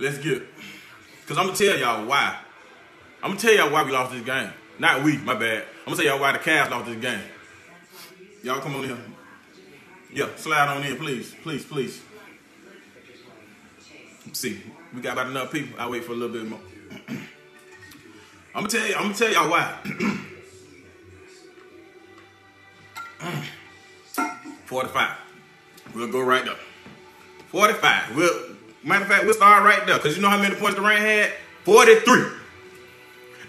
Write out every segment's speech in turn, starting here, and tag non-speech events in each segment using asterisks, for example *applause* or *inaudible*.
Let's get it. Cause I'm gonna tell y'all why. I'm gonna tell y'all why we lost this game. Not we, my bad. I'm gonna tell y'all why the Cavs lost this game. Y'all come on in. Yeah, slide on in, please, please, please. See, we got about enough people. I'll wait for a little bit more. *clears throat* I'm gonna tell you. I'm gonna tell y'all why. *clears throat* Forty-five. We'll go right there. Forty-five. We'll Matter of fact, we'll start right there. Because you know how many points Durant had? 43.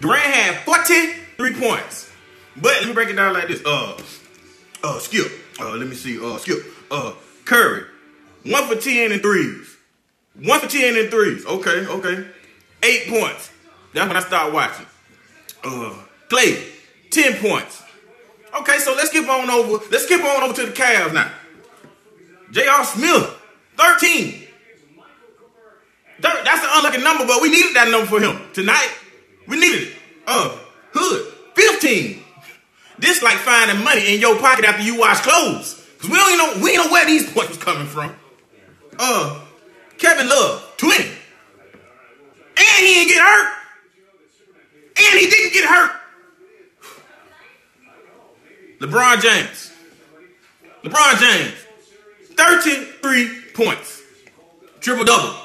Durant had 43 points. But let me break it down like this. Uh, uh, Skip. Uh, let me see. Uh, Skip. Uh, Curry. One for 10 and threes. One for 10 and threes. Okay, okay. Eight points. That's when I start watching. Uh, Clay. 10 points. Okay, so let's skip on over. Let's skip on over to the Cavs now. J.R. Smith. 13 looking number, but we needed that number for him tonight. We needed it. Uh, hood, 15. This like finding money in your pocket after you wash clothes. Cause we don't even know, we don't know where these points was coming from. Uh, Kevin Love, 20. And he didn't get hurt. And he didn't get hurt. LeBron James. LeBron James, 33 points. Triple double.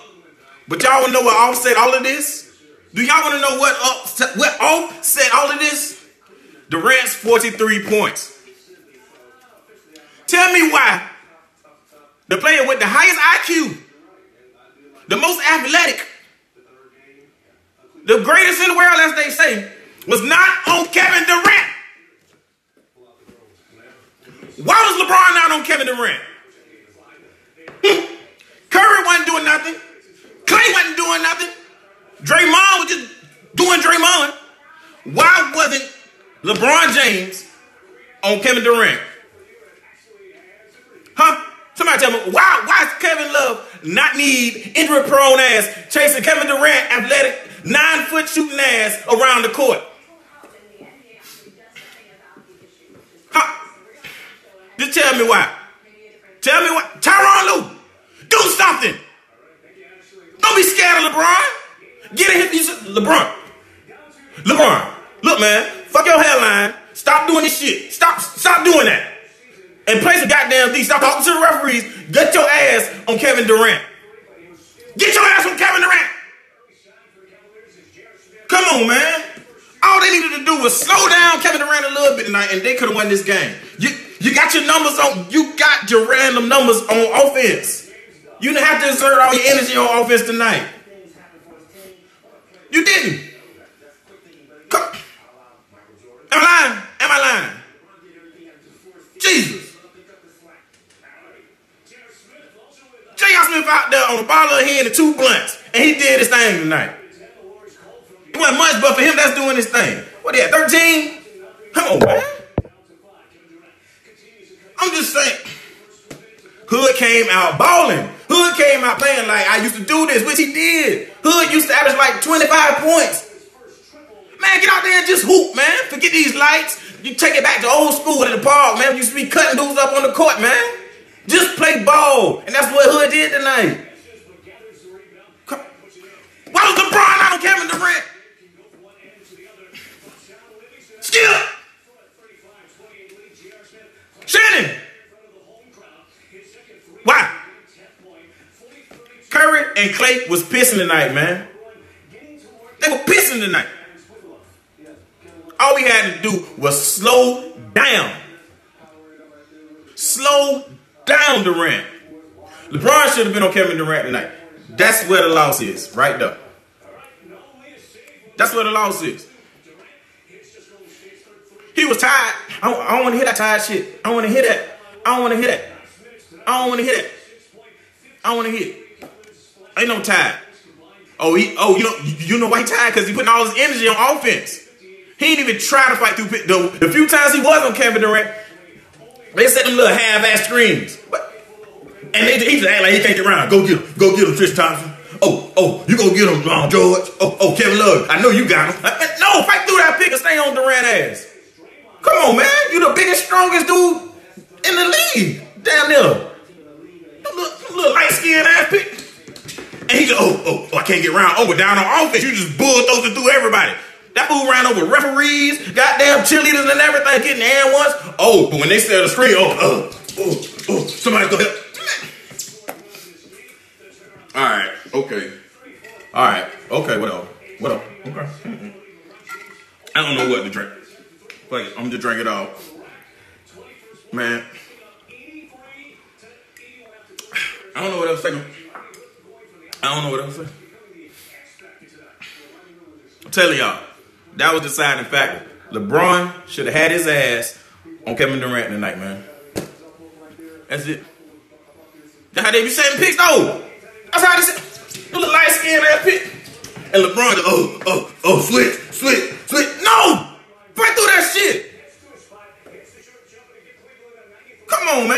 But y'all wanna know what offset all of this? Do y'all wanna know what uh, offset, what offset all of this? Durant's 43 points. Tell me why the player with the highest IQ, the most athletic, the greatest in the world, as they say, was not on Kevin Durant. Why was LeBron not on Kevin Durant? Hmm. Curry wasn't doing nothing. Clay wasn't doing nothing. Draymond was just doing Draymond. Why wasn't LeBron James on Kevin Durant? Huh? Somebody tell me why? Why is Kevin Love not need injury prone ass chasing Kevin Durant athletic nine foot shooting ass around the court? Huh? Just tell me why. Tell me what. Tyronn Lue, do something. Don't be scared of LeBron. Get in his LeBron. LeBron, look, man, fuck your hairline. Stop doing this shit. Stop, stop doing that. And play some goddamn D. Stop talking to the referees. Get your ass on Kevin Durant. Get your ass on Kevin Durant. Come on, man. All they needed to do was slow down Kevin Durant a little bit tonight, and they could have won this game. You you got your numbers on. You got your random numbers on offense. You didn't have to exert all your energy on offense tonight. You didn't. Come. Am I lying? Am I lying? Jesus. J.R. Smith out there on the ball of head and two blunts, and he did his thing tonight. It wasn't much, but for him, that's doing his thing. What he had, 13? Come on, man. I'm just saying. Hood came out balling. Hood came out playing like I used to do this, which he did. Hood used to average like 25 points. Man, get out there and just hoop, man. Forget these lights. You take it back to old school in the park, man. You used to be cutting dudes up on the court, man. Just play ball. And that's what Hood did tonight. Why was LeBron not on Kevin Durant? Skip! Shannon! Why? Curry and Clay was pissing tonight, man. They were pissing tonight. All we had to do was slow down. Slow down Durant. LeBron should have been on Kevin Durant tonight. That's where the loss is, right there. That's where the loss is. He was tired. I don't, don't want to hear that tired shit. I don't want to hear that. I don't want to hear that. I don't want to hear that. I don't want to hear it. Ain't no tired. Oh, he. Oh, you know. You know why he tired? Because he putting all his energy on offense. He didn't even try to fight through pit. The, the few times he was on Kevin Durant, they said them little half-ass screams. But, and they, he just act like he can't get around. Go get him. Go get him, Trish Thompson. Oh, oh, you go get him, uh, George. Oh, oh, Kevin Love. I know you got him. Uh, no, fight through that pick and stay on Durant ass. Come on, man. You the biggest, strongest dude in the league. Damn near. Little, little light skinned ass pick. And He just, oh, oh, oh, I can't get around. Oh, but down on offense, you just bulldozing through everybody. That fool ran over referees, goddamn cheerleaders and everything, getting and ones. Oh, but when they set the screen, oh, oh, oh, oh, somebody go help. All right, okay. All right, okay, whatever. Whatever. Okay. I don't know what to drink. It, I'm just drink it all. Man. I don't know what else to say. I don't know what else to say. I'm telling y'all, that was the deciding factor. LeBron should have had his ass on Kevin Durant tonight, man. That's it. That's how they be saying picks, though. That's how they say. You look light skinned ass pick. And LeBron, oh, oh, oh, switch, switch, switch. No! Right through that shit. Come on, man.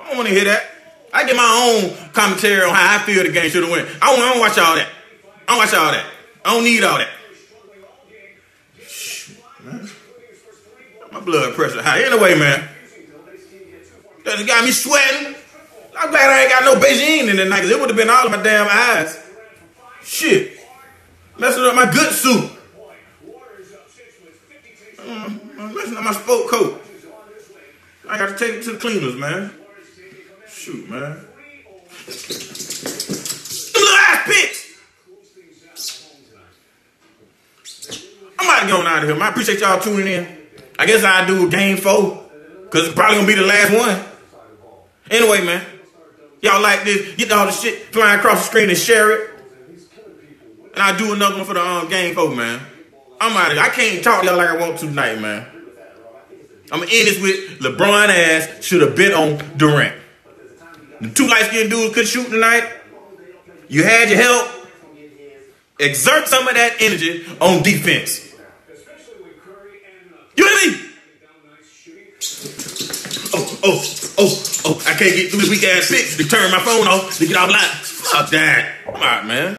I don't want to hear that. I get my own commentary on how I feel the game should have went. I don't, I don't watch all that. I don't watch all that. I don't need all that. My blood pressure high. Anyway, man. That got me sweating. I'm glad I ain't got no Beijing in the night, because it would have been all in my damn eyes. Shit. Messing up my good suit. Uh, I'm messing up my sport coat. I got to take it to the cleaners, man. Shoot, man. Them little ass picks. Get on out of here. I appreciate y'all tuning in. I guess I'll do game four, because it's probably going to be the last one. Anyway, man. Y'all like this, get all the shit flying across the screen and share it. And I'll do another one for the um, game four, man. I'm out of here. I can't talk y'all like I want to tonight, man. I'm going to end this with LeBron ass should have been on Durant. The two light skinned dudes could shoot tonight. You had your help. Exert some of that energy on defense. You hear me? Oh, oh, oh, I can't get through this weak ass bitch to turn my phone off to get offline. Fuck that. Come on, man.